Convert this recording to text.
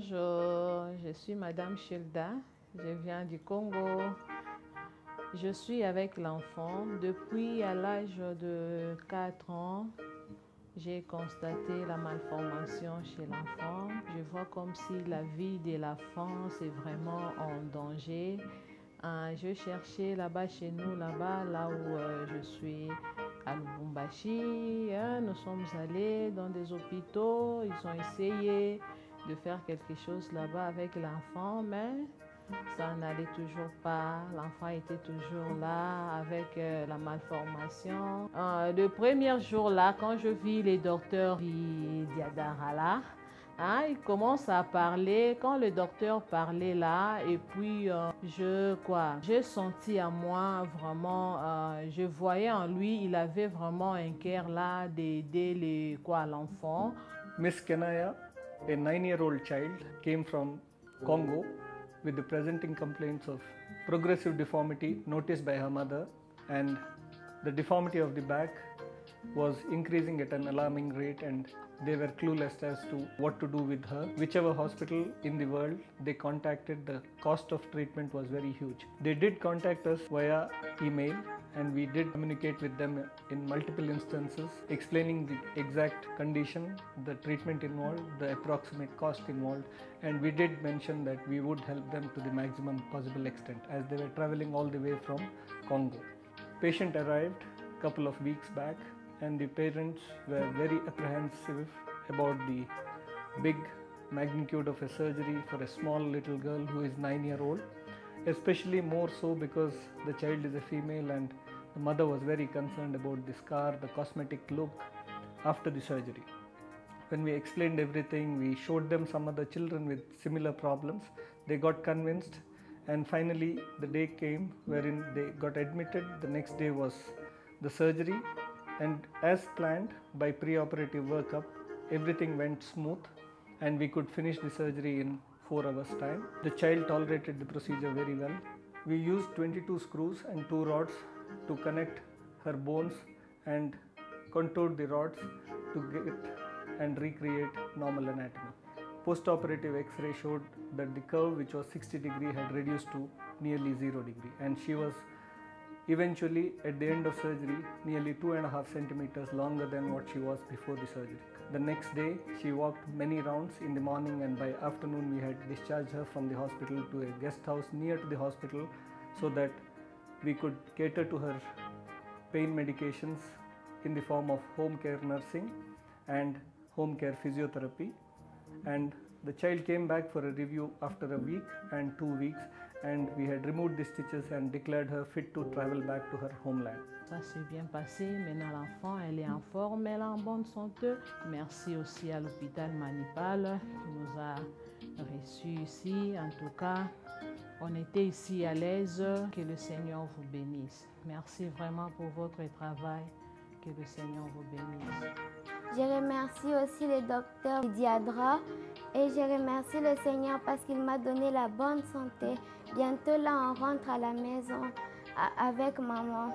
Bonjour, je suis Madame Shilda, je viens du Congo. Je suis avec l'enfant depuis à l'âge de 4 ans. J'ai constaté la malformation chez l'enfant. Je vois comme si la vie de l'enfant est vraiment en danger. Euh, je cherchais là-bas chez nous, là-bas, là où euh, je suis à Lubumbashi. hein. nous sommes allés dans des hôpitaux. Ils ont essayé de faire quelque chose là-bas avec l'enfant, mais ça n'allait toujours pas. L'enfant était toujours là avec euh, la malformation. Euh, le premier jour là, quand je vis les docteurs hein, ils commencent à parler. Quand le docteur parlait là, et puis euh, je quoi, j'ai senti à moi vraiment, je voyais en lui, il avait vraiment un cœur là d'aider les quoi l'enfant. Miss Kenaya, a nine year old child, came from Congo with the presenting complaints of progressive deformity noticed by her mother, and the deformity of the back was increasing at an alarming rate, and they were clueless as to what to do with her. Whichever hospital in the world they contacted, the cost of treatment was very huge. They did contact us via email and we did communicate with them in multiple instances explaining the exact condition the treatment involved the approximate cost involved and we did mention that we would help them to the maximum possible extent as they were traveling all the way from congo. Patient arrived a couple of weeks back and the parents were very apprehensive about the big magnitude of a surgery for a small little girl who is 9 year old especially more so because the child is a female and the mother was very concerned about the scar, the cosmetic look after the surgery. When we explained everything, we showed them some other children with similar problems. They got convinced, and finally, the day came wherein they got admitted. The next day was the surgery, and as planned by pre-operative workup, everything went smooth, and we could finish the surgery in four hours time. The child tolerated the procedure very well. We used 22 screws and two rods to connect her bones and contoured the rods to get and recreate normal anatomy. Post-operative X-ray showed that the curve, which was 60 degree, had reduced to nearly zero degree, and she was eventually at the end of surgery nearly two and a half centimeters longer than what she was before the surgery. The next day, she walked many rounds in the morning, and by afternoon, we had discharged her from the hospital to a guest house near to the hospital so that we could cater to her pain medications in the form of home care nursing and home care physiotherapy. And the child came back for a review after a week and two weeks, and we had removed the stitches and declared her fit to travel back to her homeland. Ça s'est bien passé. Maintenant, l'enfant, elle est en forme, elle est en bonne santé. Merci aussi à l'hôpital Manipal qui nous a reçus ici. En tout cas, on était ici à l'aise. Que le Seigneur vous bénisse. Merci vraiment pour votre travail. Que le Seigneur vous bénisse. Je remercie aussi le docteur Diadra et je remercie le Seigneur parce qu'il m'a donné la bonne santé. Bientôt là, on rentre à la maison avec maman.